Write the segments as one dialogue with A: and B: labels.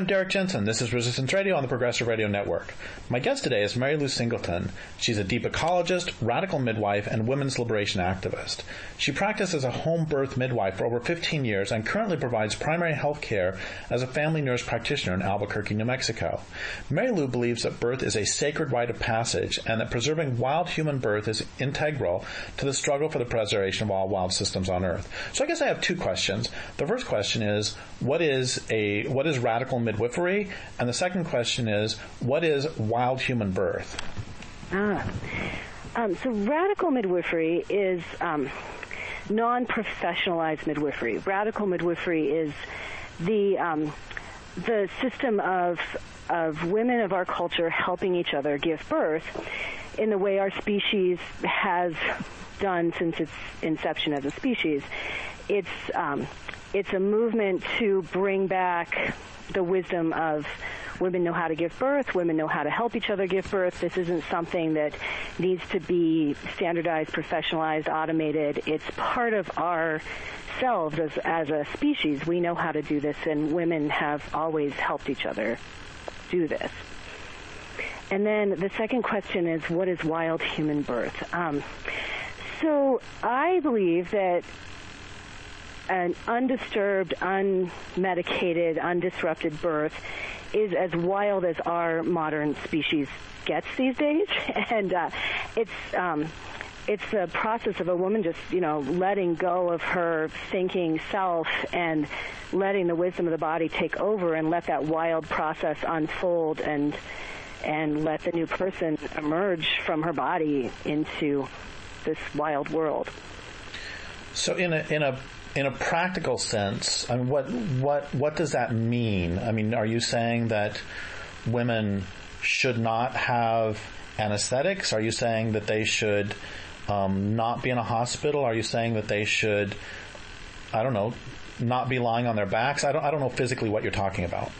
A: I'm Derrick Jensen. This is Resistance Radio on the Progressive Radio Network. My guest today is Mary Lou Singleton. She's a deep ecologist, radical midwife, and women's liberation activist. She practiced as a home birth midwife for over 15 years and currently provides primary health care as a family nurse practitioner in Albuquerque, New Mexico. Mary Lou believes that birth is a sacred rite of passage and that preserving wild human birth is integral to the struggle for the preservation of all wild systems on Earth. So I guess I have two questions. The first question is, what is a what is radical midwifery? And the second question is, what is wild human birth?
B: Ah. Um, so radical midwifery is um, non-professionalized midwifery. Radical midwifery is the um, the system of of women of our culture helping each other give birth in the way our species has done since its inception as a species. It's um, it's a movement to bring back the wisdom of women know how to give birth, women know how to help each other give birth. This isn't something that needs to be standardized, professionalized, automated. It's part of ourselves as, as a species. We know how to do this, and women have always helped each other do this. And then the second question is, what is wild human birth? Um, so I believe that an undisturbed, unmedicated, undisrupted birth is as wild as our modern species gets these days, and uh, it's. Um, it's the process of a woman just, you know, letting go of her thinking self and letting the wisdom of the body take over and let that wild process unfold and and let the new person emerge from her body into this wild world.
A: So in a in a in a practical sense, I mean, what what what does that mean? I mean, are you saying that women should not have anesthetics? Are you saying that they should um, not be in a hospital? Are you saying that they should, I don't know, not be lying on their backs? I don't I don't know physically what you're talking about.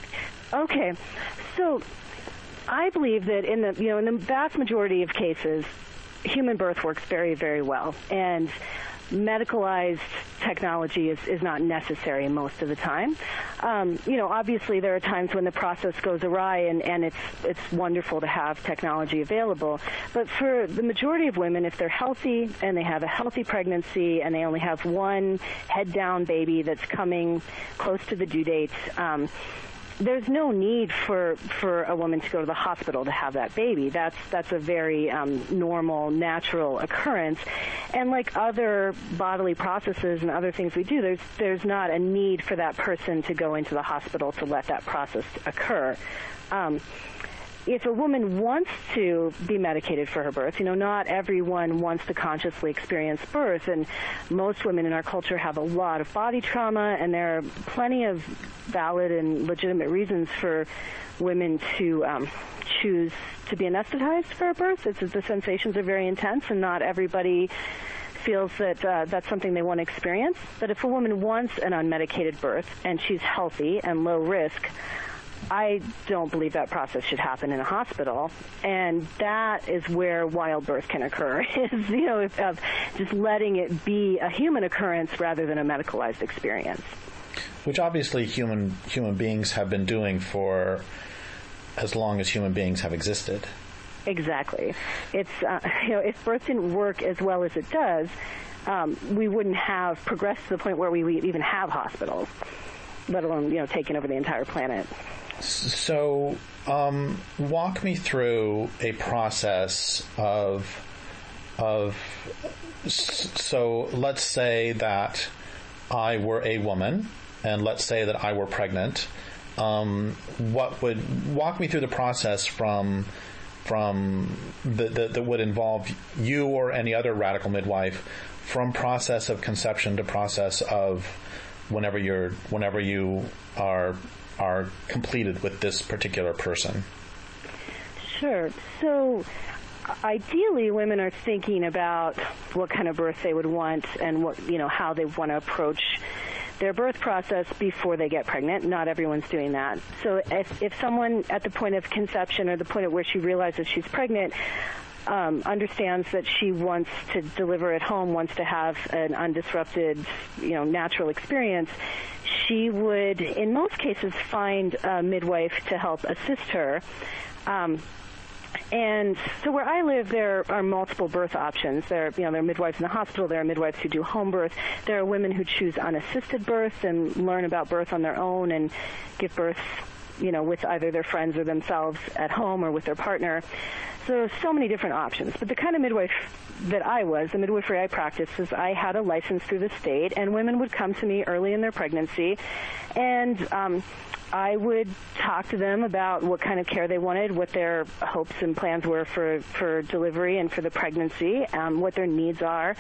B: Okay, so I believe that in the you know in the vast majority of cases, human birth works very very well and medicalized technology is, is not necessary most of the time. Um, you know, obviously there are times when the process goes awry and, and it's it's wonderful to have technology available. But for the majority of women, if they're healthy and they have a healthy pregnancy and they only have one head down baby that's coming close to the due date, um, there's no need for for a woman to go to the hospital to have that baby. That's that's a very um, normal, natural occurrence. And like other bodily processes and other things we do, there's there's not a need for that person to go into the hospital to let that process occur. Um, if a woman wants to be medicated for her birth, you know, not everyone wants to consciously experience birth, and most women in our culture have a lot of body trauma, and there are plenty of valid and legitimate reasons for women to um, choose to be anesthetized for a birth. It's, the sensations are very intense, and not everybody feels that uh, that's something they want to experience. But if a woman wants an unmedicated birth and she's healthy and low risk, I don't believe that process should happen in a hospital, and that is where wild birth can occur. Is you know if, of just letting it be a human occurrence rather than a medicalized experience.
A: Which obviously human human beings have been doing for as long as human beings have existed.
B: Exactly. It's uh, you know if birth didn't work as well as it does, um, we wouldn't have progressed to the point where we even have hospitals, let alone you know taking over the entire planet.
A: So, um, walk me through a process of of. So, let's say that I were a woman, and let's say that I were pregnant. Um, what would walk me through the process from from that that would involve you or any other radical midwife from process of conception to process of whenever you're whenever you are are completed with this particular person?
B: Sure. So ideally women are thinking about what kind of birth they would want and what you know how they want to approach their birth process before they get pregnant. Not everyone's doing that. So if, if someone at the point of conception or the point at where she realizes she's pregnant um, understands that she wants to deliver at home, wants to have an undisrupted, you know, natural experience, she would, in most cases, find a midwife to help assist her. Um, and so where I live, there are multiple birth options. There, are, you know, there are midwives in the hospital. There are midwives who do home birth. There are women who choose unassisted birth and learn about birth on their own and give birth, you know, with either their friends or themselves at home or with their partner. So so many different options. But the kind of midwife that I was, the midwifery I practiced, is I had a license through the state, and women would come to me early in their pregnancy, and um, I would talk to them about what kind of care they wanted, what their hopes and plans were for, for delivery and for the pregnancy, um, what their needs are,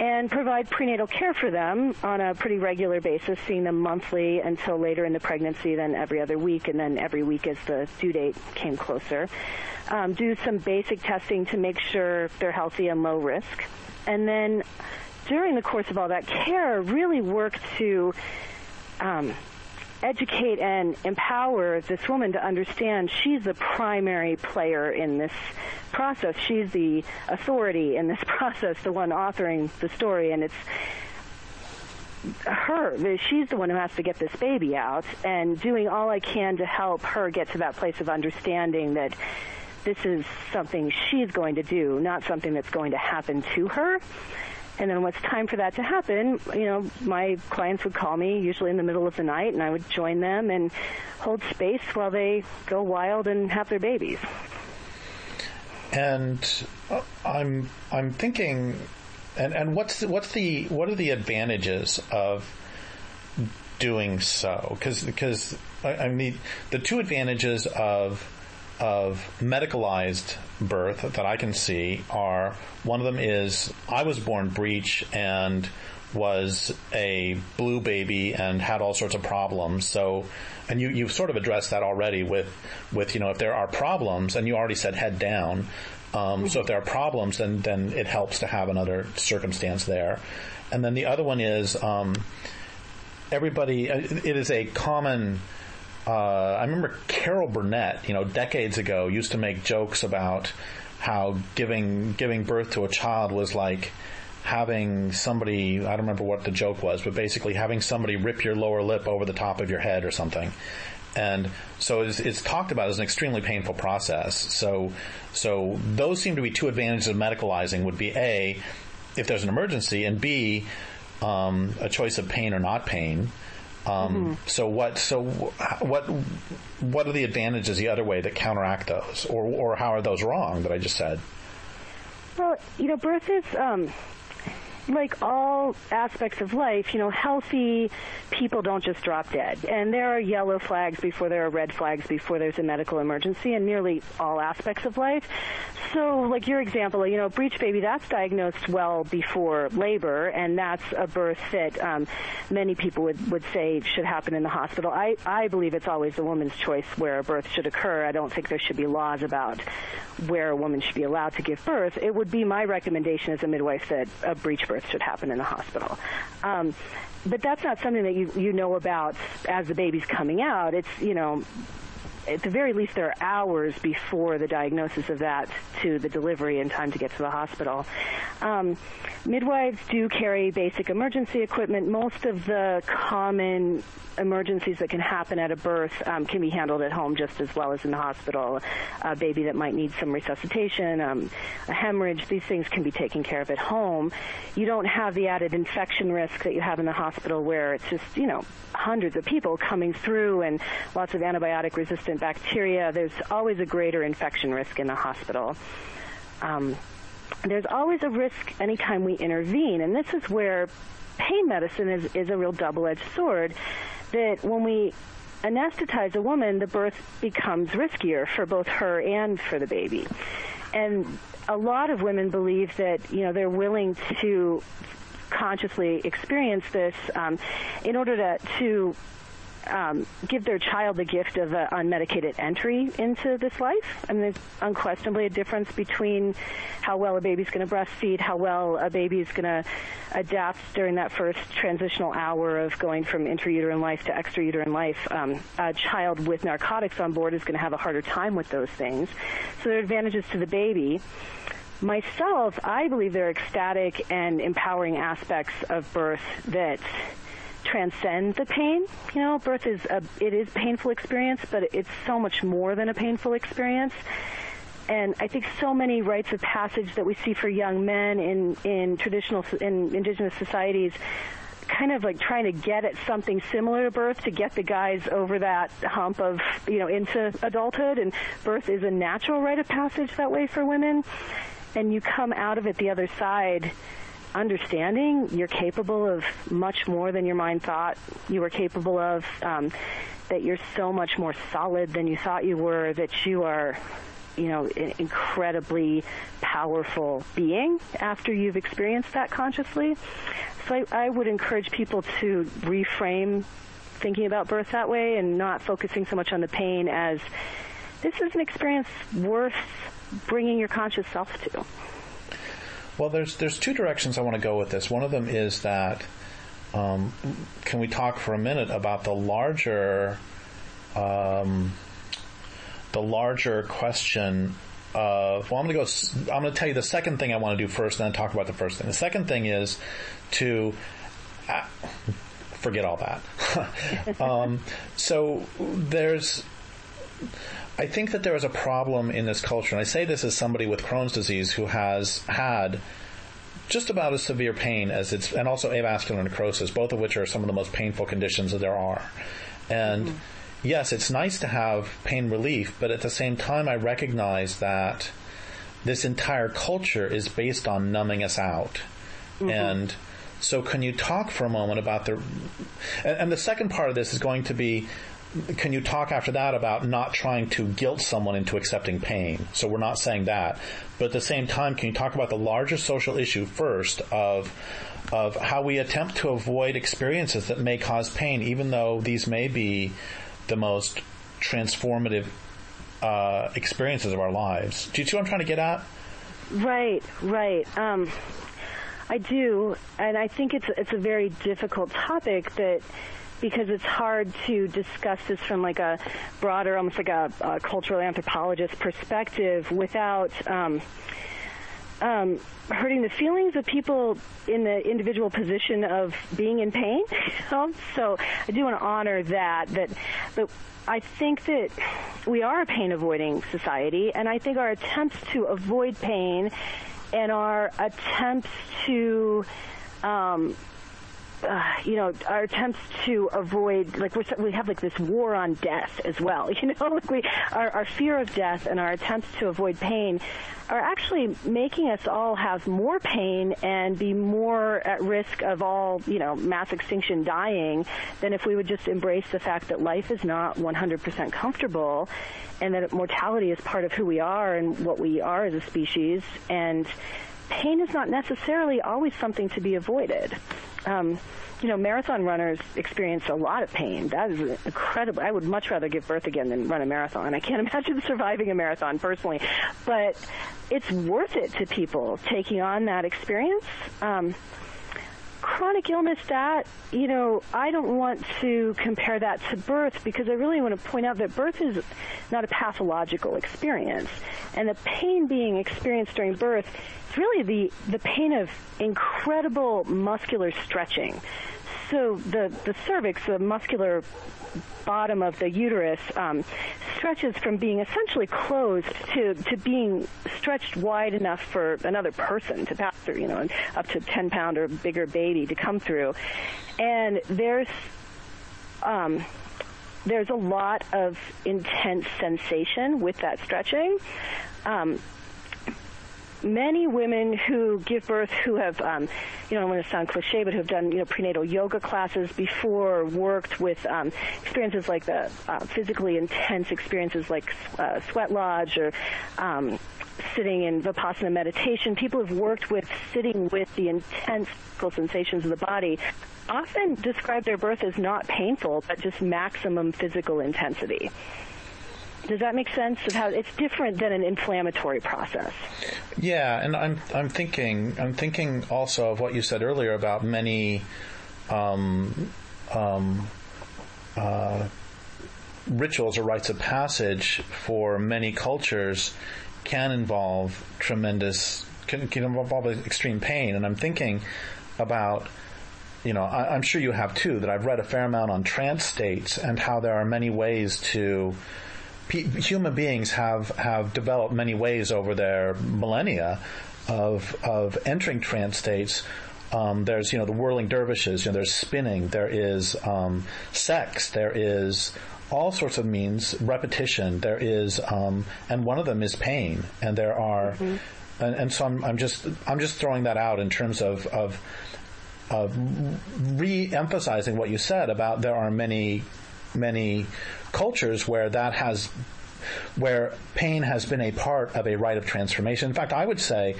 B: and provide prenatal care for them on a pretty regular basis, seeing them monthly until later in the pregnancy, then every other week, and then every week as the due date came closer. Um, do some basic testing to make sure they're healthy and low risk. And then during the course of all that care, really work to um, educate and empower this woman to understand she's the primary player in this process. She's the authority in this process, the one authoring the story, and it's her. She's the one who has to get this baby out, and doing all I can to help her get to that place of understanding that this is something she's going to do, not something that's going to happen to her. And then when it's time for that to happen, you know, my clients would call me usually in the middle of the night, and I would join them and hold space while they go wild and have their babies.
A: And uh, I'm I'm thinking, and and what's the, what's the what are the advantages of doing so? Because because I, I mean the two advantages of of medicalized birth that I can see are one of them is I was born breech and was a blue baby and had all sorts of problems. So, and you, you've sort of addressed that already with, with, you know, if there are problems and you already said head down. Um, so if there are problems, then, then it helps to have another circumstance there. And then the other one is, um, everybody, uh, it is a common, uh, I remember Carol Burnett, you know, decades ago used to make jokes about how giving giving birth to a child was like having somebody I don't remember what the joke was, but basically having somebody rip your lower lip over the top of your head or something. And so it's, it's talked about as an extremely painful process. So so those seem to be two advantages of medicalizing would be A, if there's an emergency, and B, um, a choice of pain or not pain. Um, mm-hmm. So what? So what? What are the advantages the other way that counteract those, or or how are those wrong that I just said?
B: Well, you know, birth is um, like all aspects of life, you know, healthy people don't just drop dead. And there are yellow flags before there are red flags before there's a medical emergency in nearly all aspects of life. So, like your example, you know, breech baby, that's diagnosed well before labor, and that's a birth that um, many people would, would say should happen in the hospital. I, I believe it's always the woman's choice where a birth should occur. I don't think there should be laws about where a woman should be allowed to give birth. It would be my recommendation as a midwife that a breech birth should happen in the hospital. Um, but that's not something that you you know about as the baby's coming out. It's you know at the very least, there are hours before the diagnosis of that to the delivery and time to get to the hospital. Um, midwives do carry basic emergency equipment. Most of the common emergencies that can happen at a birth um, can be handled at home just as well as in the hospital. A baby that might need some resuscitation, um, a hemorrhage, these things can be taken care of at home. You don't have the added infection risk that you have in the hospital where it's just, you know, hundreds of people coming through and lots of antibiotic bacteria. There's always a greater infection risk in the hospital. Um, there's always a risk anytime we intervene, and this is where pain medicine is, is a real double-edged sword that when we anesthetize a woman, the birth becomes riskier for both her and for the baby. And a lot of women believe that, you know, they're willing to consciously experience this um, in order to, to um, give their child the gift of an unmedicated entry into this life. I mean, there's unquestionably a difference between how well a baby's going to breastfeed, how well a baby's going to adapt during that first transitional hour of going from intrauterine life to extrauterine life. Um, a child with narcotics on board is going to have a harder time with those things. So there are advantages to the baby. Myself, I believe there are ecstatic and empowering aspects of birth that transcend the pain. You know, birth is a it is a painful experience, but it's so much more than a painful experience. And I think so many rites of passage that we see for young men in in traditional in indigenous societies kind of like trying to get at something similar to birth to get the guys over that hump of, you know, into adulthood. And birth is a natural rite of passage that way for women. And you come out of it the other side understanding you're capable of much more than your mind thought you were capable of, um, that you're so much more solid than you thought you were, that you are you know, an incredibly powerful being after you've experienced that consciously. So I, I would encourage people to reframe thinking about birth that way and not focusing so much on the pain as this is an experience worth bringing your conscious self to.
A: Well, there's there's two directions I want to go with this. One of them is that um, can we talk for a minute about the larger um, the larger question of well, I'm going to go. I'm going to tell you the second thing I want to do first, and then talk about the first thing. The second thing is to uh, forget all that. um, so there's. I think that there is a problem in this culture, and I say this as somebody with Crohn's disease who has had just about as severe pain as it's, and also avascular necrosis, both of which are some of the most painful conditions that there are. And mm-hmm yes, it's nice to have pain relief, but at the same time, I recognize that this entire culture is based on numbing us out. Mm-hmm. And so, can you talk for a moment about the. And, and the second part of this is going to be can you talk after that about not trying to guilt someone into accepting pain? So we're not saying that, but at the same time, can you talk about the larger social issue first of of how we attempt to avoid experiences that may cause pain, even though these may be the most transformative uh, experiences of our lives. Do you see what I'm trying to get at?
B: Right, right. Um, I do, and I think it's it's a very difficult topic that because it's hard to discuss this from like a broader, almost like a, a cultural anthropologist perspective without. Um, um, hurting the feelings of people in the individual position of being in pain. so I do want to honor that. That, but I think that we are a pain avoiding society, and I think our attempts to avoid pain and our attempts to um, uh, you know, our attempts to avoid, like we're, we have like this war on death as well. You know, like we, our, our fear of death and our attempts to avoid pain are actually making us all have more pain and be more at risk of all, you know, mass extinction dying than if we would just embrace the fact that life is not 100% comfortable and that mortality is part of who we are and what we are as a species and pain is not necessarily always something to be avoided. Um, you know, marathon runners experience a lot of pain. That is incredible. I would much rather give birth again than run a marathon. I can't imagine surviving a marathon personally, but it's worth it to people taking on that experience. Um, chronic illness that you know i don't want to compare that to birth because i really want to point out that birth is not a pathological experience. And the pain being experienced during birth is really the the pain of incredible muscular stretching so the the cervix the muscular bottom of the uterus um, stretches from being essentially closed to, to being stretched wide enough for another person to pass through, you know, up to 10 pound or bigger baby to come through. And there's, um, there's a lot of intense sensation with that stretching. Um, many women who give birth who have, um, you know, I don't want to sound cliche, but who have done, you know, prenatal yoga classes before, worked with um, experiences like the uh, physically intense experiences like uh, sweat lodge or um, sitting in vipassana meditation. People have worked with sitting with the intense physical sensations of the body often describe their birth as not painful, but just maximum physical intensity. Does that make sense of how it's different than an inflammatory process?
A: Yeah, and I'm I'm thinking I'm thinking also of what you said earlier about many um, um, uh, rituals or rites of passage for many cultures can involve tremendous can, can involve extreme pain, and I'm thinking about you know, I, am sure you have too, that I've read a fair amount on trance states and how there are many ways to. Human beings have, have developed many ways over their millennia of of entering trance states. Um, there's you know the whirling dervishes. You know there's spinning. There is um, sex. There is all sorts of means repetition. There is um, and one of them is pain. And there are. Mm-hmm. And, and, so I'm, I'm just I'm just throwing that out in terms of of of re-emphasizing what you said about there are many many cultures where that has where pain has been a part of a rite of transformation. In fact, I would say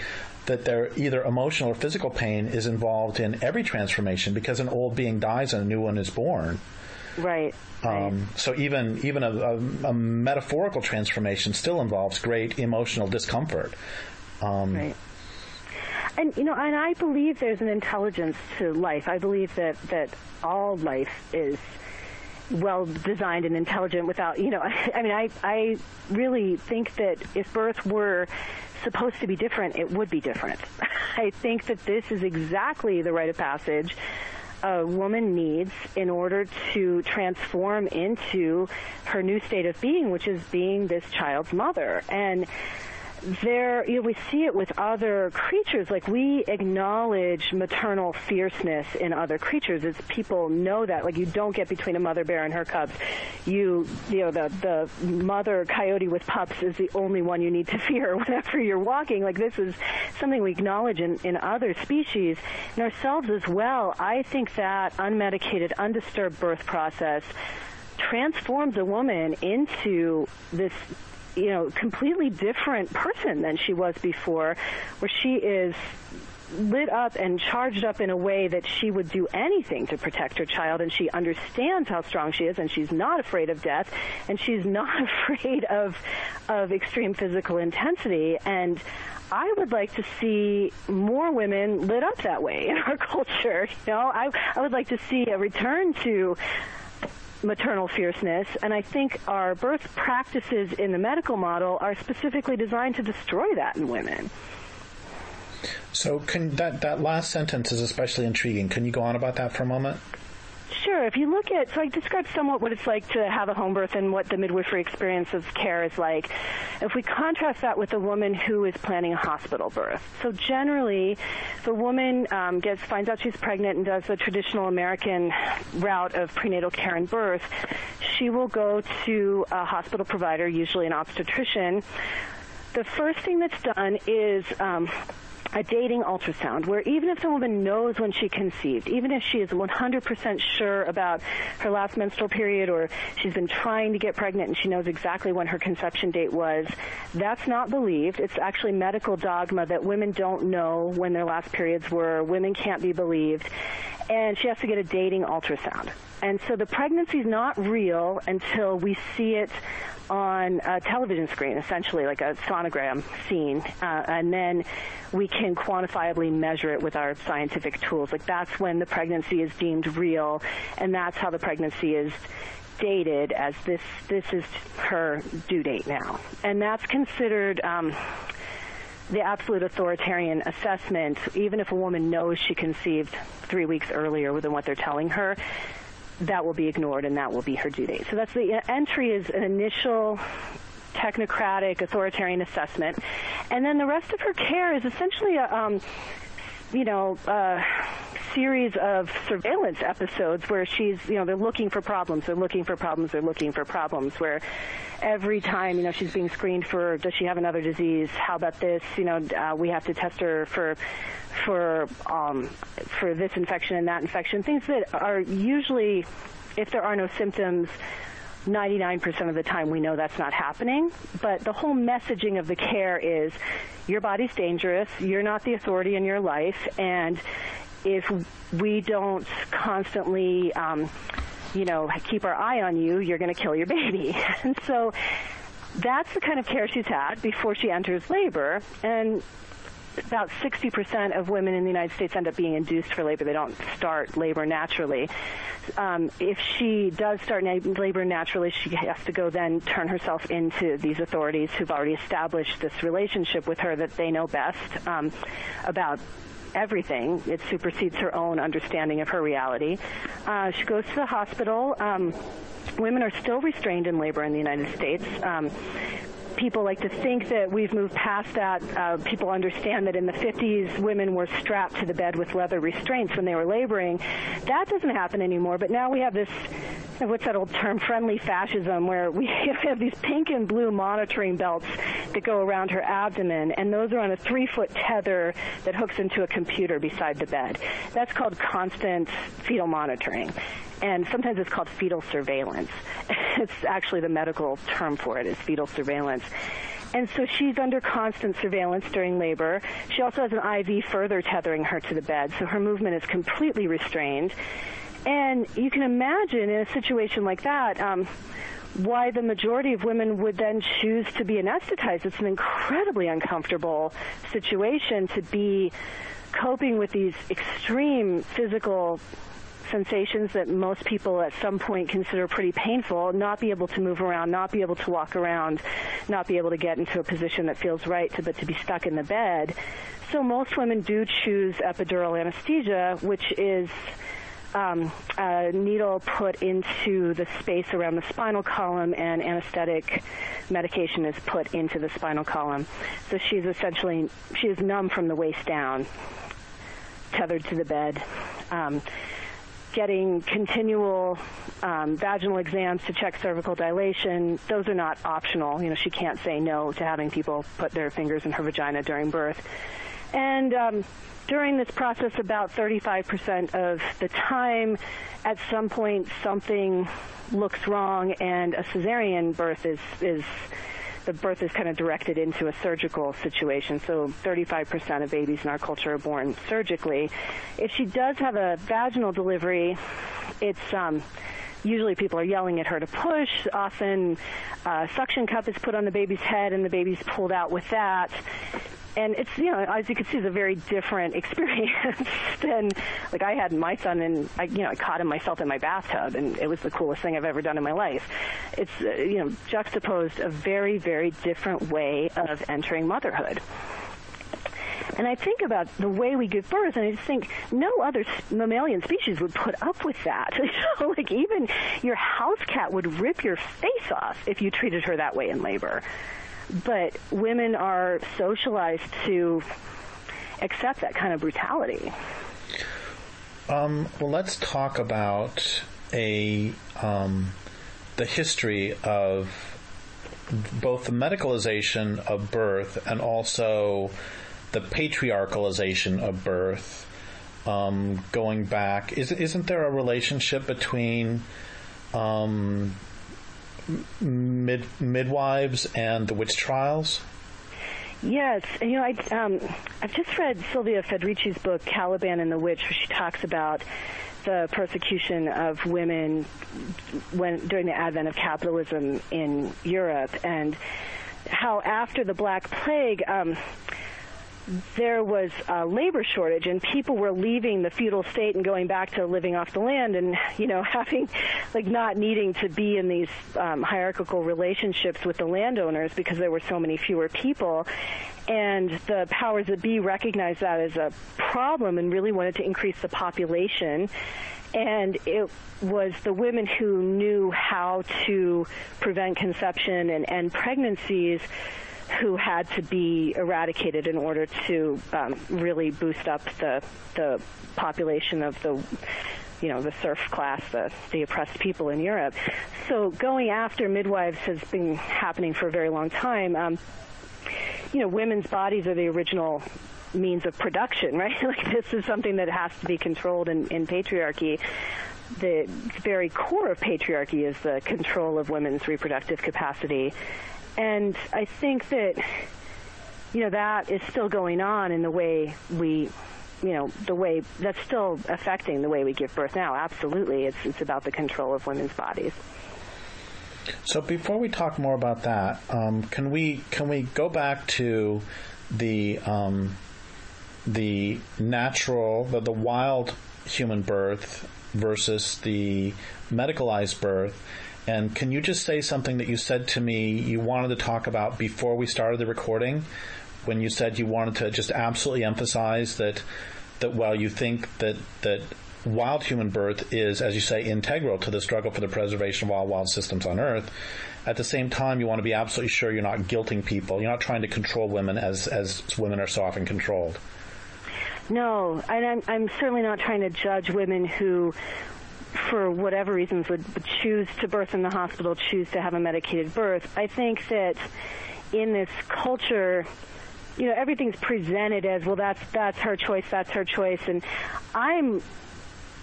A: that there either emotional or physical pain is involved in every transformation because an old being dies and a new one is born.
B: Right. Um,
A: so even even a, a, a, metaphorical transformation still involves great emotional discomfort.
B: Um, right. And you know, and I believe there's an intelligence to life. I believe that that all life is well designed and intelligent without you know I mean I I really think that if birth were supposed to be different it would be different. I think that this is exactly the rite of passage a woman needs in order to transform into her new state of being which is being this child's mother. And there, you know, we see it with other creatures. Like we acknowledge maternal fierceness in other creatures as people know that. Like you don't get between a mother bear and her cubs. You, you know, the the mother coyote with pups is the only one you need to fear whenever you're walking. Like this is something we acknowledge in in other species and ourselves as well. I think that unmedicated, undisturbed birth process transforms a woman into this you know, completely different person than she was before, where she is lit up and charged up in a way that she would do anything to protect her child and she understands how strong she is and she's not afraid of death and she's not afraid of of extreme physical intensity and I would like to see more women lit up that way in our culture. You know, I I would like to see a return to maternal fierceness, and I think our birth practices in the medical model are specifically designed to destroy that in women.
A: So, can, that that last sentence is especially intriguing. Can you go on about that for a moment?
B: Sure. If you look at, so I described somewhat what it's like to have a home birth and what the midwifery experience of care is like. If we contrast that with a woman who is planning a hospital birth, so generally, the woman um, gets finds out she's pregnant and does the traditional American route of prenatal care and birth, she will go to a hospital provider, usually an obstetrician. The first thing that's done is um, a dating ultrasound where even if the woman knows when she conceived, even if she is 100% sure about her last menstrual period or she's been trying to get pregnant and she knows exactly when her conception date was, that's not believed. It's actually medical dogma that women don't know when their last periods were. Women can't be believed. And she has to get a dating ultrasound. And so the pregnancy is not real until we see it on a television screen, essentially like a sonogram scene, uh, and then we can quantifiably measure it with our scientific tools. Like that's when the pregnancy is deemed real, and that's how the pregnancy is dated as this this is her due date now, and that's considered. Um, the absolute authoritarian assessment, even if a woman knows she conceived three weeks earlier than what they're telling her, that will be ignored and that will be her due date. So that's the entry is an initial technocratic authoritarian assessment. And then the rest of her care is essentially a, um, you know, a series of surveillance episodes where she's, you know, they're looking for problems, they're looking for problems, they're looking for problems, where every time, you know, she's being screened for, does she have another disease? How about this? You know, uh, we have to test her for for um, for this infection and that infection, things that are usually, if there are no symptoms, 99% of the time we know that's not happening. But the whole messaging of the care is your body's dangerous, you're not the authority in your life, and if we don't constantly, um, you know, keep our eye on you, you're going to kill your baby. and so that's the kind of care she's had before she enters labor. And about 60% of women in the United States end up being induced for labor. They don't start labor naturally. Um, if she does start labor naturally, she has to go then turn herself into these authorities who've already established this relationship with her that they know best um, about everything. It supersedes her own understanding of her reality. Uh, she goes to the hospital. Um, women are still restrained in labor in the United States. Um, people like to think that we've moved past that. Uh, people understand that in the 50s, women were strapped to the bed with leather restraints when they were laboring. That doesn't happen anymore, but now we have this what's that old term, friendly fascism, where we have these pink and blue monitoring belts that go around her abdomen, and those are on a three foot tether that hooks into a computer beside the bed. That's called constant fetal monitoring and sometimes it's called fetal surveillance. it's actually the medical term for it is fetal surveillance. And so she's under constant surveillance during labor. She also has an IV further tethering her to the bed, so her movement is completely restrained. And you can imagine in a situation like that, um, why the majority of women would then choose to be anesthetized. It's an incredibly uncomfortable situation to be coping with these extreme physical sensations that most people at some point consider pretty painful, not be able to move around, not be able to walk around, not be able to get into a position that feels right, to, but to be stuck in the bed. So most women do choose epidural anesthesia, which is um, a needle put into the space around the spinal column and anesthetic medication is put into the spinal column. So she's essentially, she is numb from the waist down, tethered to the bed. Um, getting continual um, vaginal exams to check cervical dilation, those are not optional. You know, she can't say no to having people put their fingers in her vagina during birth. And um, during this process, about 35% of the time, at some point, something looks wrong, and a cesarean birth is is the birth is kind of directed into a surgical situation. So 35% of babies in our culture are born surgically. If she does have a vaginal delivery, it's um, usually people are yelling at her to push. Often, a suction cup is put on the baby's head, and the baby's pulled out with that and it's you know as you can see, it's a very different experience than like I had my son, and I you know I caught him myself in my bathtub, and it was the coolest thing I've ever done in my life. It's uh, you know juxtaposed a very very different way of entering motherhood. And I think about the way we give birth, and I just think no other mammalian species would put up with that. like even your house cat would rip your face off if you treated her that way in labor but women are socialized to accept that kind of brutality.
A: Um, well, let's talk about a um, the history of both the medicalization of birth and also the patriarchalization of birth. Um, going back, is, isn't there a relationship between um, mid, midwives and the witch trials?
B: Yes, you know, I, um, I've just read Silvia Federici's book Caliban and the Witch, where she talks about the persecution of women when during the advent of capitalism in Europe, and how after the Black Plague. Um, there was a labor shortage and people were leaving the feudal state and going back to living off the land and you know having like not needing to be in these um, hierarchical relationships with the landowners because there were so many fewer people. And the powers that be recognized that as a problem and really wanted to increase the population. And it was the women who knew how to prevent conception and end pregnancies who had to be eradicated in order to um, really boost up the the population of the you know the serf class, the the oppressed people in Europe. So going after midwives has been happening for a very long time. Um, you know, women's bodies are the original means of production, right? like this is something that has to be controlled in, in patriarchy the very core of patriarchy is the control of women's reproductive capacity and I think that you know that is still going on in the way we you know the way that's still affecting the way we give birth now. Absolutely. It's it's about the control of women's bodies.
A: So before we talk more about that um, can we can we go back to the um, the natural the, the wild human birth versus the medicalized birth and can you just say something that you said to me you wanted to talk about before we started the recording? When you said you wanted to just absolutely emphasize that that while you think that that wild human birth is, as you say, integral to the struggle for the preservation of all wild systems on Earth, at the same time, you want to be absolutely sure you're not guilting people. You're not trying to control women as as women are so often controlled.
B: No, I'm, I'm certainly not trying to judge women who for whatever reasons would choose to birth in the hospital, choose to have a medicated birth. I think that in this culture, you know, everything's presented as well. That's that's her choice. That's her choice, and I'm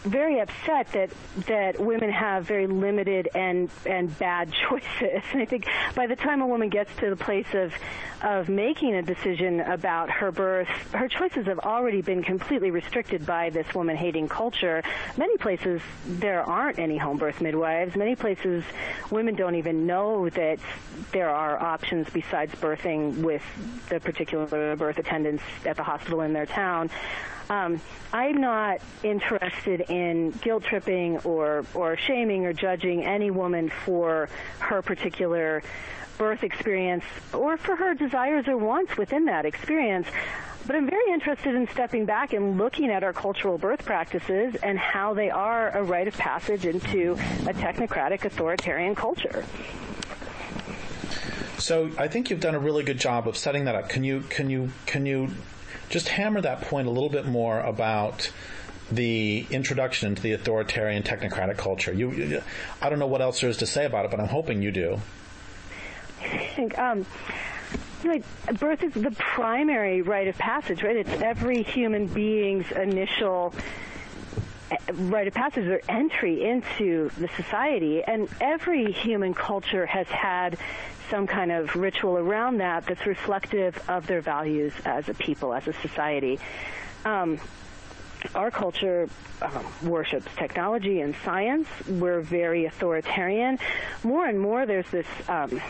B: very upset that that women have very limited and and bad choices. And I think by the time a woman gets to the place of of making a decision about her birth, her choices have already been completely restricted by this woman hating culture. Many places there aren't any home birth midwives. Many places women don't even know that there are options besides birthing with the particular birth attendants at the hospital in their town. Um, I'm not interested in guilt tripping or, or shaming or judging any woman for her particular birth experience or for her desires or wants within that experience. But I'm very interested in stepping back and looking at our cultural birth practices and how they are a rite of passage into a technocratic authoritarian culture.
A: So I think you've done a really good job of setting that up. Can you can you can you just hammer that point a little bit more about the introduction into the authoritarian technocratic culture. You, you, I don't know what else there is to say about it, but I'm hoping you do.
B: I think um, know, birth is the primary rite of passage, right? It's every human being's initial eh, rite of passage or entry into the society, and every human culture has had some kind of ritual around that that's reflective of their values as a people, as a society. Um, our culture um, worships technology and science. We're very authoritarian. More and more, there's this um,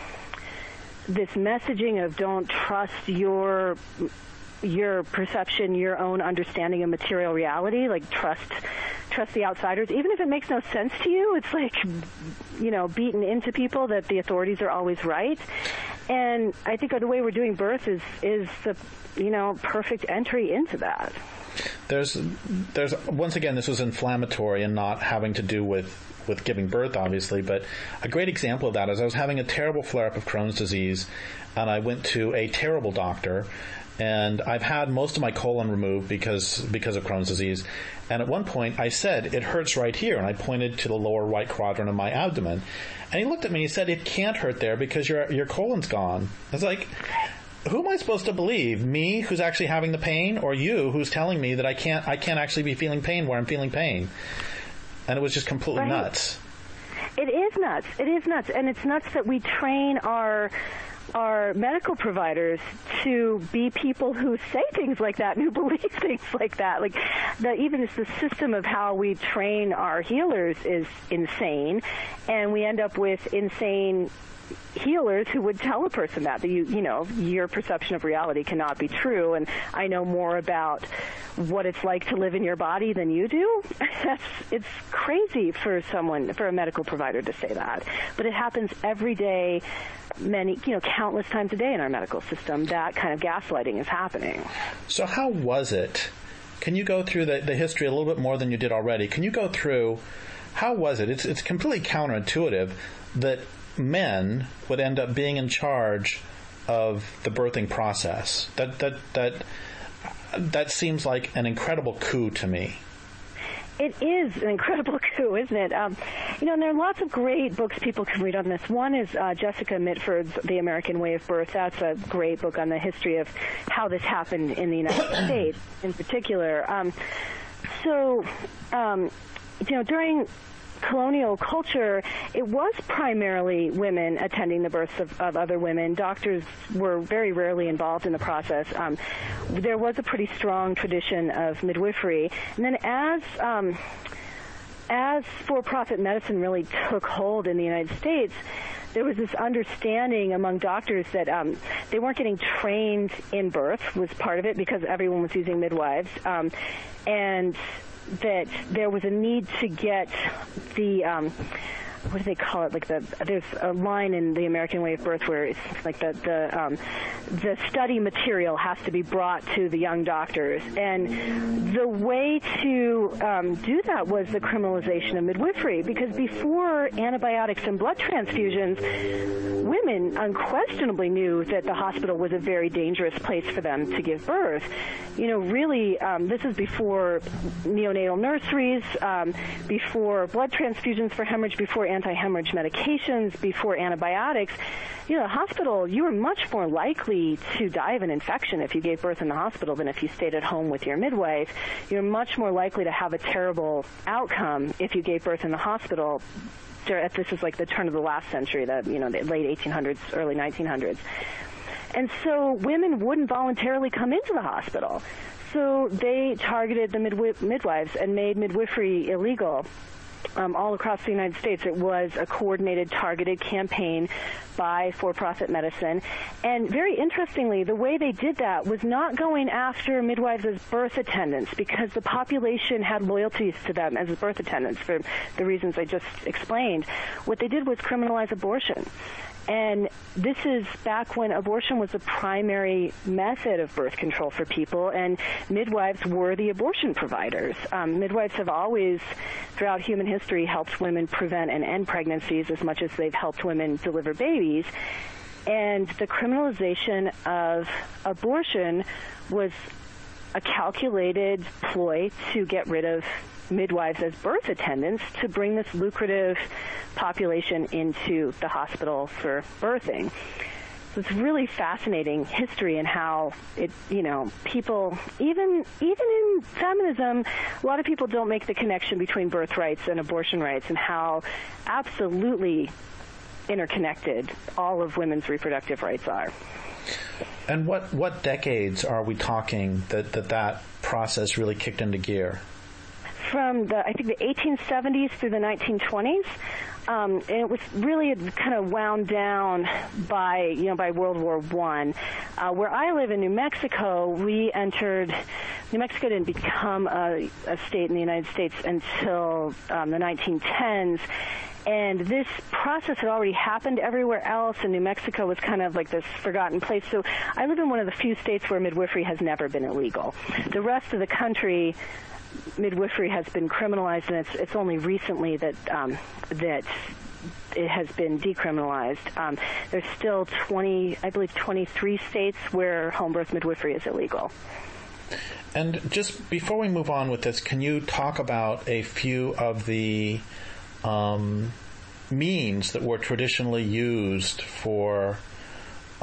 B: this messaging of don't trust your your perception, your own understanding of material reality. Like trust trust the outsiders, even if it makes no sense to you. It's like you know beaten into people that the authorities are always right. And I think the way we're doing birth is is the you know perfect entry into that.
A: There's there's once again this was inflammatory and not having to do with with giving birth, obviously. But a great example of that is I was having a terrible flare up of Crohn's disease, and I went to a terrible doctor. And I've had most of my colon removed because because of Crohn's disease. And at one point, I said it hurts right here, and I pointed to the lower right quadrant of my abdomen. And he looked at me and he said, "It can't hurt there because your your colon's gone." I was like, who am I supposed to believe? Me, who's actually having the pain, or you, who's telling me that I can't I can't actually be feeling pain where I'm feeling pain? and it was just completely right. nuts.
B: It is nuts. It is nuts, and it's nuts that we train our our medical providers to be people who say things like that and who believe things like that. Like the even the system of how we train our healers is insane, and we end up with insane healers who would tell a person that. That you you know your perception of reality cannot be true. And I know more about what it's like to live in your body than you do. That's it's crazy for someone for a medical provider to say that. But it happens every day many you know countless times a day in our medical system that kind of gaslighting is happening
A: so how was it can you go through the, the history a little bit more than you did already can you go through how was it it's it's completely counterintuitive that men would end up being in charge of the birthing process. That that that that seems like an incredible coup to me.
B: It is an incredible coup, isn't it? Um, you know, and there are lots of great books people can read on this. One is uh, Jessica Mitford's The American Way of Birth. That's a great book on the history of how this happened in the United States, in particular. Um, so, um, you know, during colonial culture, it was primarily women attending the births of, of other women. Doctors were very rarely involved in the process. Um, there was a pretty strong tradition of midwifery. And then as um, as for-profit medicine really took hold in the United States, there was this understanding among doctors that um, they weren't getting trained in birth was part of it because everyone was using midwives, um, and that there was a need to get the um, what do they call it? Like the there's a line in the American Way of Birth where it's like the the um, the study material has to be brought to the young doctors, and the way to um, do that was the criminalization of midwifery because before antibiotics and blood transfusions, women unquestionably knew that the hospital was a very dangerous place for them to give birth. You know, really, um, this is before neonatal nurseries, um, before blood transfusions for hemorrhage, before anti-hemorrhage medications, before antibiotics. You know, the hospital, you were much more likely to die of an infection if you gave birth in the hospital than if you stayed at home with your midwife. You're much more likely to have a terrible outcome if you gave birth in the hospital if this is like the turn of the last century, the you know the late 1800s, early 1900s, and so women wouldn't voluntarily come into the hospital. So they targeted the midwi- midwives and made midwifery illegal um, all across the United States. It was a coordinated, targeted campaign by for-profit medicine. And very interestingly, the way they did that was not going after midwives as birth attendants because the population had loyalties to them as birth attendants for the reasons I just explained. What they did was criminalize abortion. And this is back when abortion was the primary method of birth control for people, and midwives were the abortion providers. Um, midwives have always, throughout human history, helped women prevent and end pregnancies as much as they've helped women deliver babies. And the criminalization of abortion was a calculated ploy to get rid of midwives as birth attendants to bring this lucrative population into the hospital for birthing. So it's really fascinating history and how it, you know, people even even in feminism, a lot of people don't make the connection between birth rights and abortion rights and how absolutely interconnected all of women's reproductive rights are.
A: And what what decades are we talking that that, that process really kicked into gear?
B: From the I think the 1870s through the 1920s. Um, and it was really kind of wound down by you know by World War One. Uh, where I live in New Mexico, we entered. New Mexico didn't become a, a state in the United States until um, the 1910s, and this process had already happened everywhere else, and New Mexico was kind of like this forgotten place. So I live in one of the few states where midwifery has never been illegal. The rest of the country midwifery has been criminalized, and it's it's only recently that um, that it has been decriminalized. Um, there's still 20, I believe, 23 states where home birth midwifery is illegal.
A: And just before we move on with this, can you talk about a few of the um, means that were traditionally used for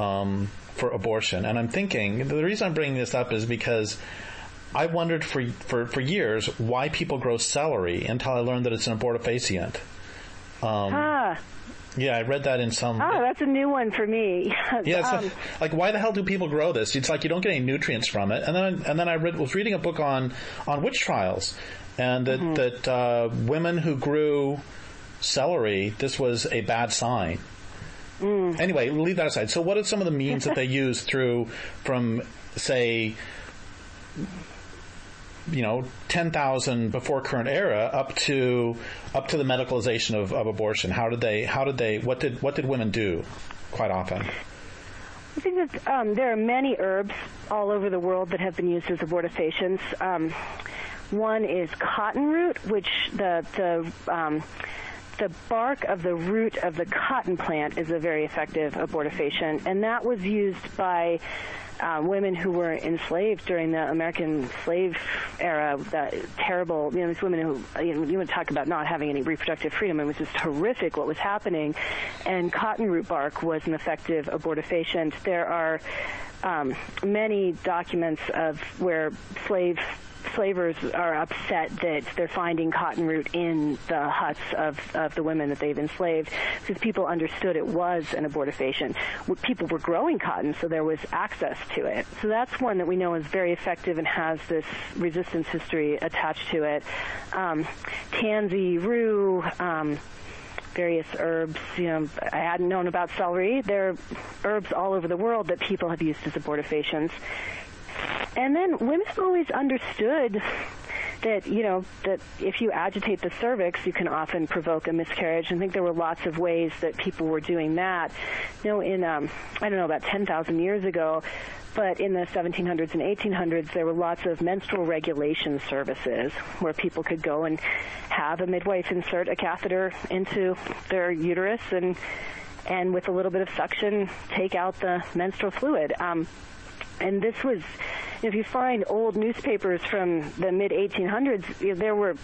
A: um, for abortion? And I'm thinking the reason I'm bringing this up is because I wondered for, for, for years why people grow celery until I learned that it's an abortifacient.
B: Um, ah.
A: Yeah, I read that in some.
B: Oh, that's a new one for me.
A: yeah, um, like why the hell do people grow this? It's like you don't get any nutrients from it. And then and then I read was reading a book on on witch trials, and that mm-hmm. that uh, women who grew celery, this was a bad sign. Mm. Anyway, leave that aside. So, what are some of the means that they use through from say you know, 10,000 before current era up to, up to the medicalization of, of abortion? How did they, how did they, what did, what did women do quite often?
B: I think that um, there are many herbs all over the world that have been used as abortifacients. Um, one is cottonroot, which the the um, the bark of the root of the cotton plant is a very effective abortifacient, and that was used by uh, women who were enslaved during the American slave era, that terrible, you know, these women who, you know, you would talk about not having any reproductive freedom. It was just horrific what was happening. And cotton root bark was an effective abortifacient. There are um, many documents of where slave slavers are upset that they're finding cotton root in the huts of, of the women that they've enslaved because people understood it was an abortifacient. People were growing cotton, so there was access to it. So that's one that we know is very effective and has this resistance history attached to it. Um, tansy, rue, um, various herbs. You know, I hadn't known about celery. There are herbs all over the world that people have used as abortifacients. And then women always understood that you know that if you agitate the cervix, you can often provoke a miscarriage. And I think there were lots of ways that people were doing that. You know, in um, I don't know about 10,000 years ago, but in the 1700s and 1800s, there were lots of menstrual regulation services where people could go and have a midwife insert a catheter into their uterus and and with a little bit of suction, take out the menstrual fluid. Um, and this was, if you find old newspapers from the mid 1800s, there were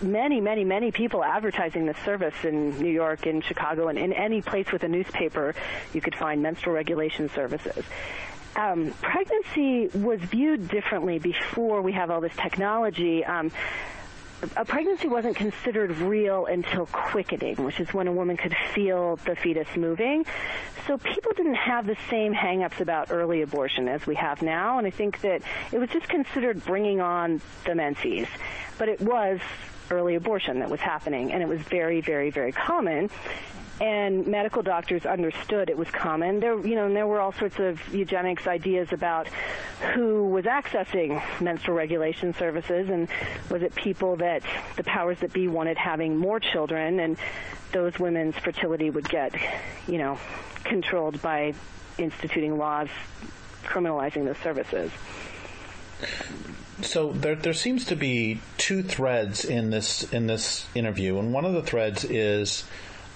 B: many, many, many people advertising this service in New York in Chicago and in any place with a newspaper, you could find menstrual regulation services um, pregnancy was viewed differently before we have all this technology. Um, a pregnancy wasn't considered real until quickening, which is when a woman could feel the fetus moving. So people didn't have the same hangups about early abortion as we have now, and I think that it was just considered bringing on the menses. But it was early abortion that was happening, and it was very, very, very common and medical doctors understood it was common. There, you know, and there were all sorts of eugenics ideas about who was accessing menstrual regulation services, and was it people that the powers that be wanted having more children, and those women's fertility would get, you know, controlled by instituting laws criminalizing those services.
A: So there, there seems to be two threads in this in this interview, and one of the threads is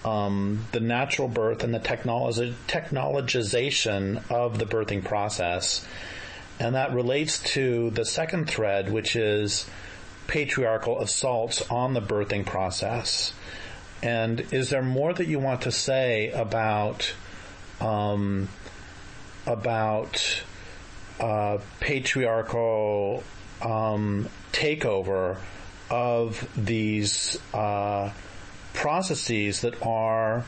A: um, the natural birth and the technology, technologization of the birthing process. And that relates to the second thread, which is patriarchal assaults on the birthing process. And is there more that you want to say about um, about uh, patriarchal um, takeover of these uh, processes that are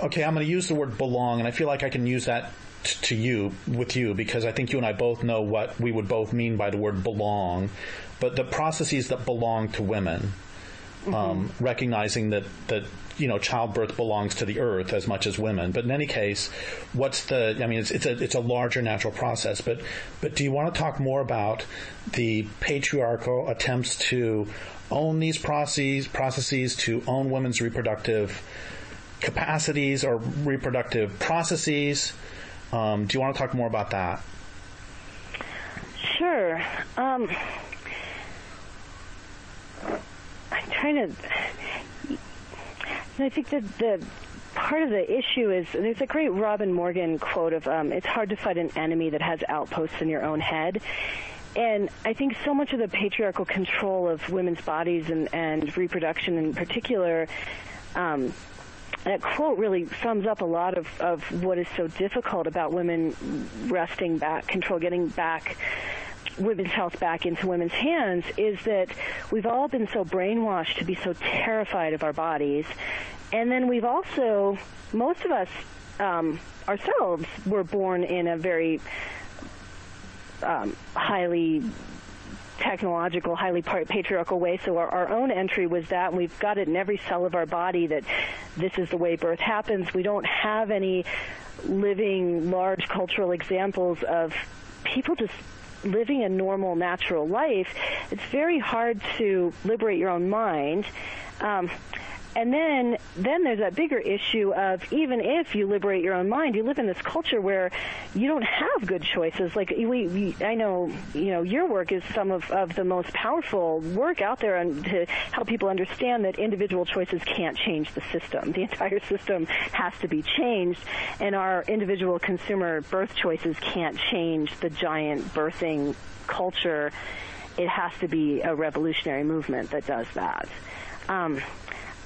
A: okay. I'm going to use the word belong, and I feel like I can use that t- to you with you because I think you and I both know what we would both mean by the word belong. But the processes that belong to women, mm-hmm. um, recognizing that that you know childbirth belongs to the earth as much as women. But in any case, what's the? I mean, it's, it's a it's a larger natural process. But but do you want to talk more about the patriarchal attempts to own these processes, processes to own women's reproductive capacities or reproductive processes. Um, do you want to talk more about that?
B: Sure. Um, I'm trying to. I think that the part of the issue is there's a great Robin Morgan quote of um, "It's hard to fight an enemy that has outposts in your own head." And I think so much of the patriarchal control of women's bodies and, and reproduction in particular, um, that quote really sums up a lot of, of what is so difficult about women wresting back control, getting back women's health back into women's hands is that we've all been so brainwashed to be so terrified of our bodies. And then we've also, most of us um, ourselves were born in a very um, highly technological, highly patriarchal way. So our, our own entry was that, we've got it in every cell of our body that this is the way birth happens. We don't have any living, large cultural examples of people just living a normal, natural life. It's very hard to liberate your own mind. Um, and then, then there's that bigger issue of even if you liberate your own mind, you live in this culture where you don't have good choices. Like we, we I know, you know, your work is some of, of the most powerful work out there, and to help people understand that individual choices can't change the system. The entire system has to be changed, and our individual consumer birth choices can't change the giant birthing culture. It has to be a revolutionary movement that does that. Um,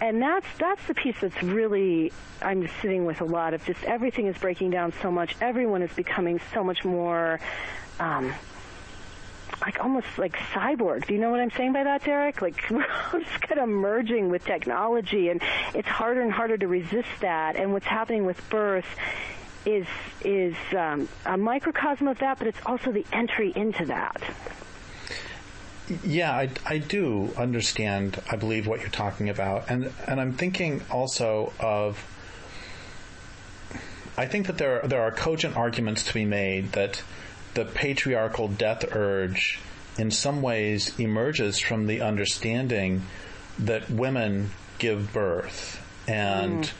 B: and that's that's the piece that's really I'm sitting with a lot of just everything is breaking down so much. Everyone is becoming so much more. Um, like almost like cyborg. Do you know what I'm saying by that, Derrick? Like we're just kind of merging with technology, and it's harder and harder to resist that. And what's happening with birth is is um, a microcosm of that, but it's also the entry into that.
A: Yeah, I, I do understand. I believe what you're talking about, and and I'm thinking also of. I think that there there are cogent arguments to be made that the patriarchal death urge in some ways emerges from the understanding that women give birth. And mm.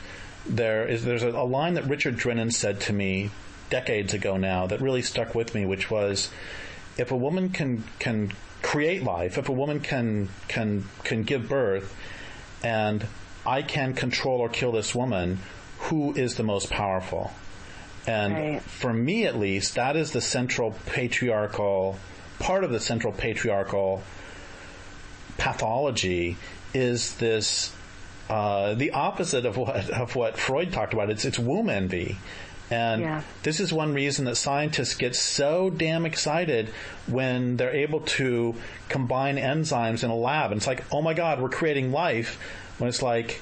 A: there is there's a, a line that Richard Drinnon said to me decades ago now that really stuck with me, which was, if a woman can can create life, if a woman can can can give birth, and I can control or kill this woman, who is the most powerful? And right. for me, at least, that is the central patriarchal part of the central patriarchal pathology is this uh, the opposite of what of what Freud talked about. It's it's womb envy. And yeah. this is one reason that scientists get so damn excited when they're able to combine enzymes in a lab. And it's like, oh my God, we're creating life. When it's like,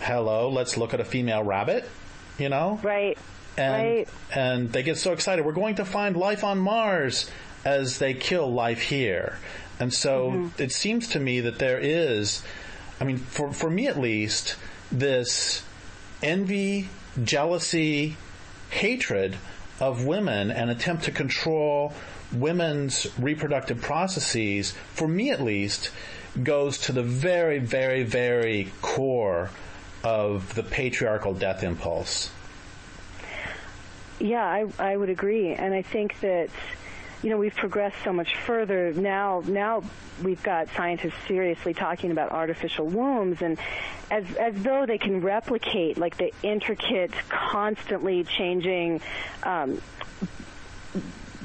A: hello, let's look at a female rabbit, you know?
B: Right.
A: And,
B: right.
A: and they get so excited. We're going to find life on Mars as they kill life here. And so mm-hmm. it seems to me that there is, I mean, for, for me at least, this envy, jealousy, hatred of women and attempt to control women's reproductive processes, for me at least, goes to the very, very, very core of the patriarchal death impulse.
B: Yeah, I, I would agree. And I think that you know, we've progressed so much further now. Now we've got scientists seriously talking about artificial wombs, and as as though they can replicate like the intricate, constantly changing. Um,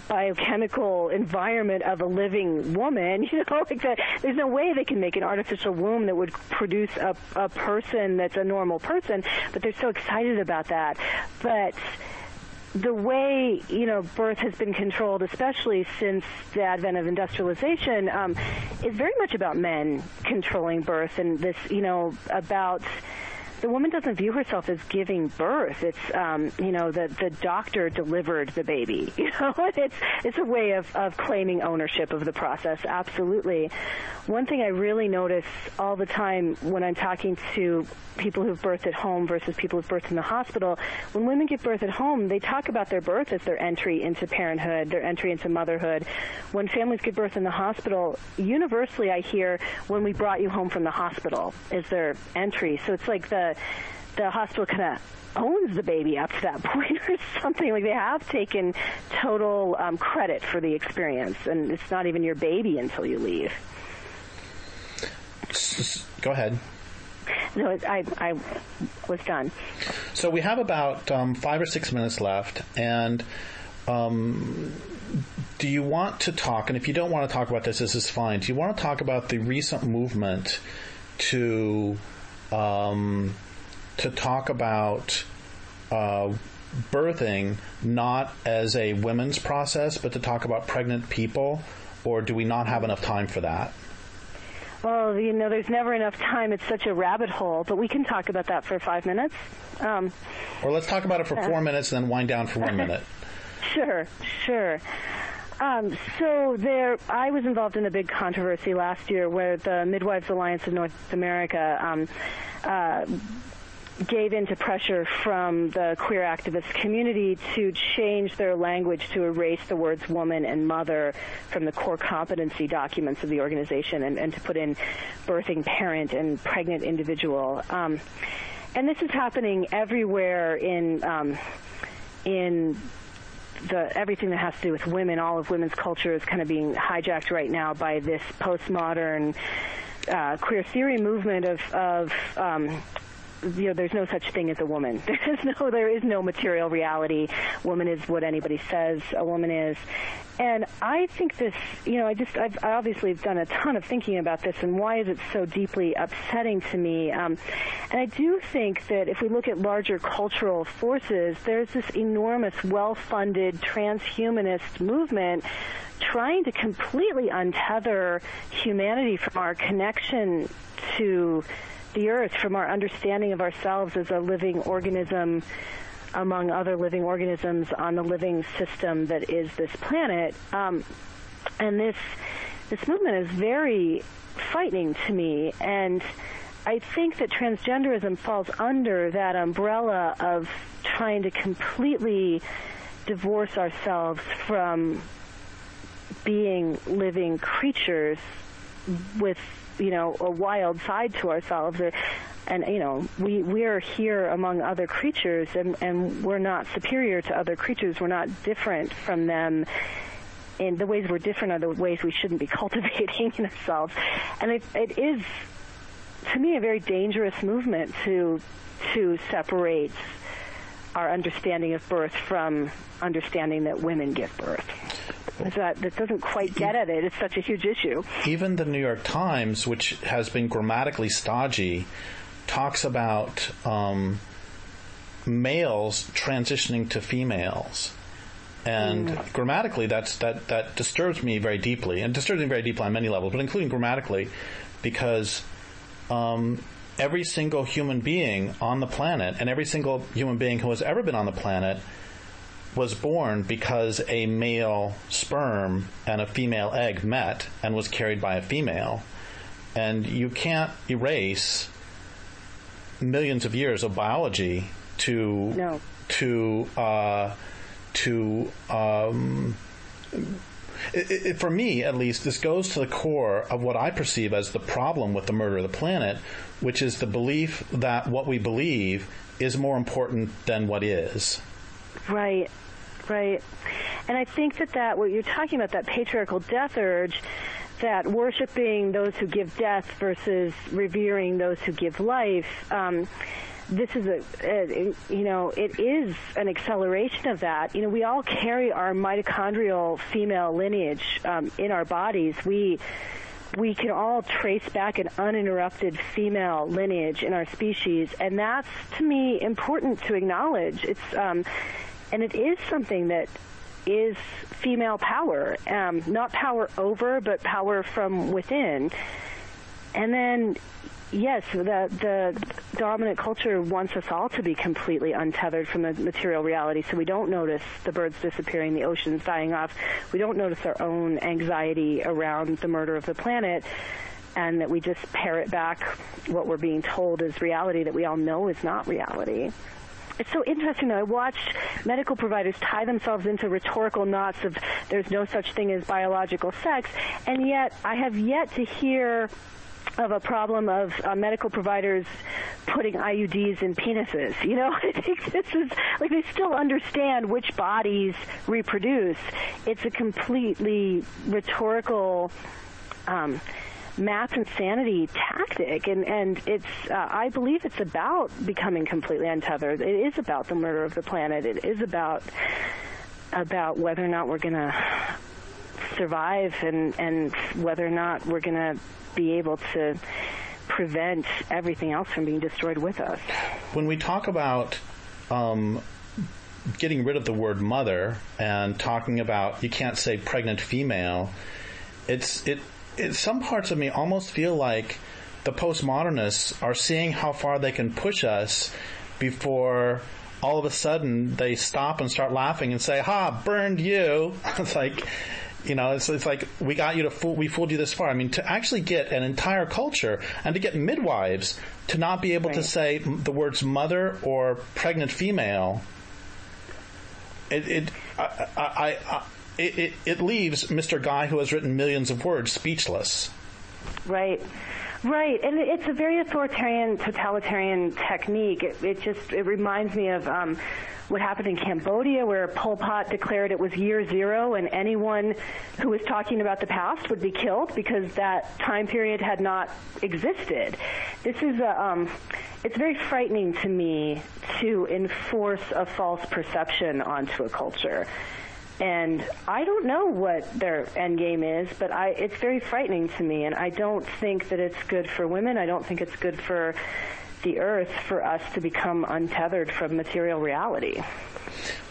B: biochemical environment of a living woman, you know, like that. There's no way they can make an artificial womb that would produce a, a person that's a normal person, but they're so excited about that. But the way you know birth has been controlled, especially since the advent of industrialization, um, is very much about men controlling birth, and this you know about the woman doesn't view herself as giving birth. It's um, you know the the doctor delivered the baby. You know, it's it's a way of of claiming ownership of the process. Absolutely. One thing I really notice all the time when I'm talking to people who've birthed at home versus people who've birthed in the hospital, when women give birth at home, they talk about their birth as their entry into parenthood, their entry into motherhood. When families give birth in the hospital, universally I hear when we brought you home from the hospital is their entry. So it's like the the hospital kind of owns the baby up to that point or something. Like they have taken total um, credit for the experience, and it's not even your baby until you leave.
A: Go ahead.
B: No, I, I was done.
A: So we have about um, five or six minutes left, and um, do you want to talk? And if you don't want to talk about this, this is fine. Do you want to talk about the recent movement to um, to talk about uh, birthing not as a women's process, but to talk about pregnant people, or do we not have enough time for that?
B: Well, you know, there's never enough time. It's such a rabbit hole, but we can talk about that for five minutes. Um,
A: or let's talk about it for four uh, minutes and then wind down for one minute.
B: Sure, sure. Um, so there, I was involved in a big controversy last year where the Midwives Alliance of North America um, uh, gave into pressure from the queer activist community to change their language to erase the words woman and mother from the core competency documents of the organization and, and to put in birthing parent and pregnant individual. Um, and this is happening everywhere in um, in the everything that has to do with women. All of women's culture is kind of being hijacked right now by this postmodern uh, queer theory movement of, of um, you know, there's no such thing as a woman. There is no, there is no material reality. Woman is what anybody says a woman is. And I think this, you know, I just, I've I obviously have done a ton of thinking about this and why is it so deeply upsetting to me. Um, and I do think that if we look at larger cultural forces, there's this enormous, well-funded transhumanist movement trying to completely untether humanity from our connection to the earth, from our understanding of ourselves as a living organism among other living organisms on the living system that is this planet. Um, and this this movement is very frightening to me, and I think that transgenderism falls under that umbrella of trying to completely divorce ourselves from being living creatures with you know a wild side to ourselves. Or, and you know we we are here among other creatures and and we're not superior to other creatures. We're not different from them. And the ways we're different are the ways we shouldn't be cultivating in ourselves. And it it is to me a very dangerous movement to to separate our understanding of birth from understanding that women give birth. That, that doesn't quite get at it. It's such a huge issue.
A: Even the New York Times, which has been grammatically stodgy, talks about um, males transitioning to females. And mm. grammatically, that's that that disturbs me very deeply, and disturbs me very deeply on many levels, but including grammatically, because um, every single human being on the planet, and every single human being who has ever been on the planet, was born because a male sperm and a female egg met and was carried by a female. And you can't erase millions of years of biology to
B: no.
A: to uh, to um, it, it, for me at least this goes to the core of what I perceive as the problem with the murder of the planet, which is the belief that what we believe is more important than what is.
B: Right. Right. And I think that that what you're talking about that patriarchal death urge that worshiping those who give death versus revering those who give life um, this is a, a, you know it is an acceleration of that. You know we all carry our mitochondrial female lineage um, in our bodies. We we can all trace back an uninterrupted female lineage in our species. And that's to me important to acknowledge. It's um, and it is something that is female power, um, not power over, but power from within. And then, yes, the the dominant culture wants us all to be completely untethered from the material reality, so we don't notice the birds disappearing, the oceans dying off. We don't notice our own anxiety around the murder of the planet. And that we just parrot back what we're being told is reality that we all know is not reality it's so interesting though. I watched medical providers tie themselves into rhetorical knots of there's no such thing as biological sex, and yet I have yet to hear of a problem of uh, medical providers putting IUDs in penises. You know, I think this is like they still understand which bodies reproduce. It's a completely rhetorical. Um, math insanity tactic, and and it's uh, I believe it's about becoming completely untethered. It is about the murder of the planet. It is about about whether or not we're going to survive, and and whether or not we're going to be able to prevent everything else from being destroyed with us.
A: When we talk about um, getting rid of the word mother and talking about you can't say pregnant female, it's it it, some parts of me almost feel like the postmodernists are seeing how far they can push us before all of a sudden they stop and start laughing and say, "Ha, burned you." it's like, you know, it's, it's like we got you to fool, we fooled you this far. I mean, to actually get an entire culture and to get midwives to not be able right. to say the words mother or pregnant female, it, it I, I, I it, it, it leaves Mr. Guy, who has written millions of words, speechless.
B: Right. Right, and it's a very authoritarian, totalitarian technique. It, it just it reminds me of um, what happened in Cambodia, where Pol Pot declared it was year zero, and anyone who was talking about the past would be killed because that time period had not existed. This is a, um, it's very frightening to me to enforce a false perception onto a culture and I don't know what their end game is, but I, it's very frightening to me, and I don't think that it's good for women. I don't think it's good for the earth for us to become untethered from material reality.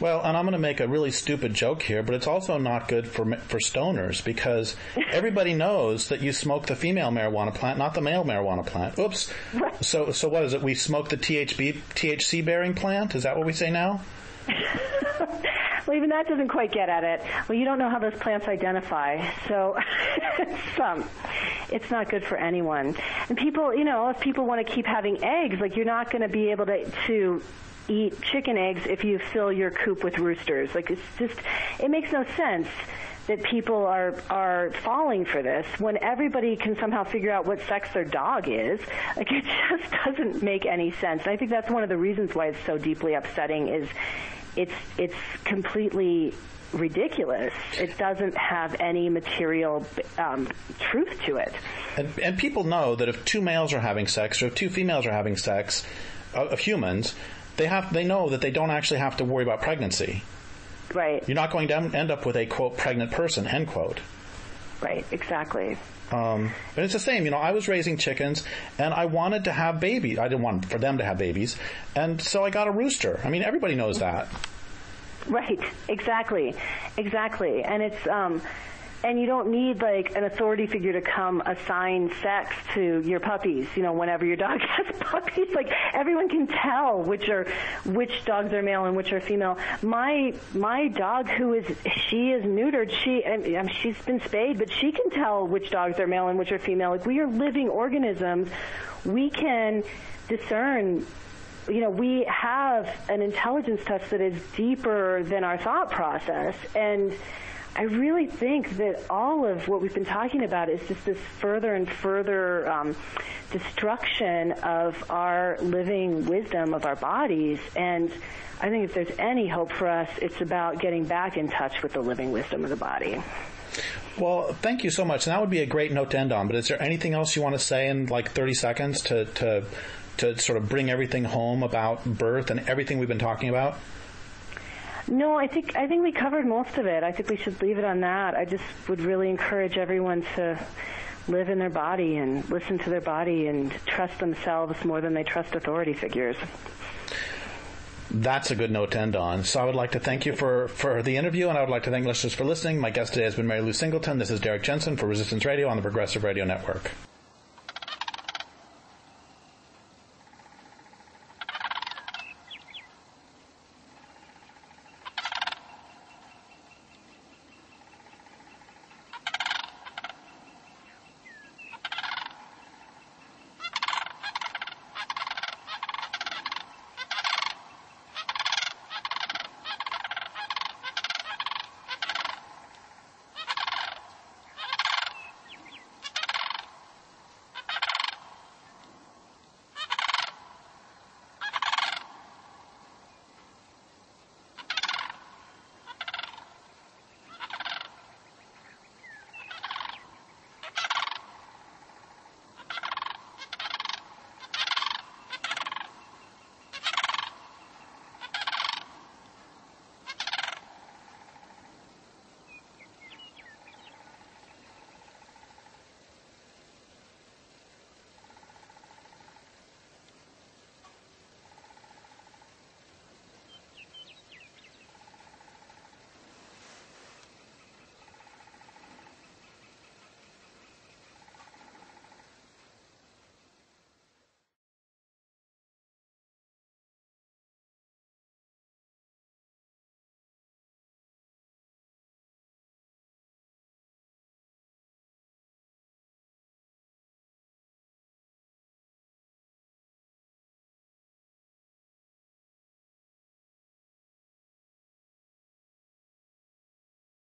A: Well, and I'm going to make a really stupid joke here, but it's also not good for for stoners because everybody knows that you smoke the female marijuana plant, not the male marijuana plant. Oops. Right. So so what is it? We smoke the THB THC bearing plant? Is that what we say now?
B: Well, even that doesn't quite get at it. Well, you don't know how those plants identify, so it's, um, it's not good for anyone. And people, you know, if people want to keep having eggs, like you're not going to be able to to eat chicken eggs if you fill your coop with roosters. Like it's just, it makes no sense that people are are falling for this when everybody can somehow figure out what sex their dog is. Like it just doesn't make any sense. And I think that's one of the reasons why it's so deeply upsetting is it's it's completely ridiculous. It doesn't have any material um, truth to it.
A: And, and, people know that if two males are having sex or if two females are having sex uh, of humans, they have they know that they don't actually have to worry about pregnancy.
B: Right.
A: You're not going to end up with a quote pregnant person end quote.
B: Right. Exactly.
A: Um, but it's the same, you know. I was raising chickens, and I wanted to have babies. I didn't want for them to have babies, and so I got a rooster. I mean, everybody knows that.
B: Right. Exactly. Exactly. And it's um, and you don't need like an authority figure to come assign sex to your puppies you know whenever your dog has puppies. Like everyone can tell which are which dogs are male and which are female. My my dog who is she is neutered she she's been spayed but she can tell which dogs are male and which are female. Like we are living organisms. We can discern you know, we have an intelligence test that is deeper than our thought process. And I really think that all of what we've been talking about is just this further and further um, destruction of our living wisdom of our bodies. And I think if there's any hope for us, it's about getting back in touch with the living wisdom of the body.
A: Well, thank you so much. And that would be a great note to end on. But is there anything else you want to say in like 30 seconds to, to, to sort of bring everything home about birth and everything we've been talking about?
B: No, I think I think we covered most of it. I think we should leave it on that. I just would really encourage everyone to live in their body and listen to their body and trust themselves more than they trust authority figures.
A: That's a good note to end on. So I would like to thank you for, for the interview, and I would like to thank listeners for listening. My guest today has been Mary Lou Singleton. This is Derrick Jensen for Resistance Radio on the Progressive Radio Network.